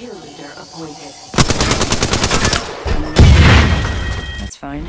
Kill leader appointed. That's fine.